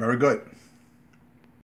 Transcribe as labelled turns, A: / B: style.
A: very good.